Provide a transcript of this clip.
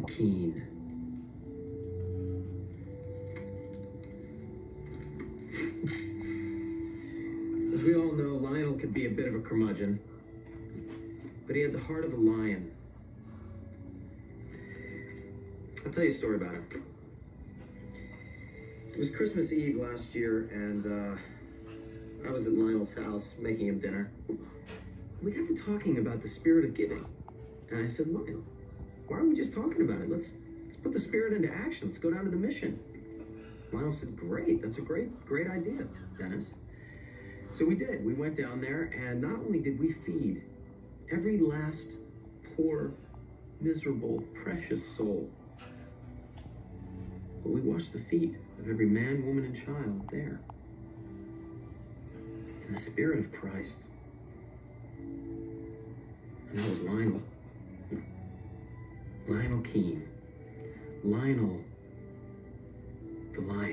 Lionel Keene. As we all know, Lionel could be a bit of a curmudgeon, but he had the heart of a lion. I'll tell you a story about him. It was Christmas Eve last year, and uh, I was at Lionel's house making him dinner. We got to talking about the spirit of giving, and I said, Lionel, why are we just talking about it? Let's let's put the spirit into action. Let's go down to the mission. Lionel said, Great, that's a great, great idea, Dennis. So we did. We went down there, and not only did we feed every last poor, miserable, precious soul, but we washed the feet of every man, woman, and child there. In the Spirit of Christ. And that was Lionel. Lionel Keene. Lionel the Lion.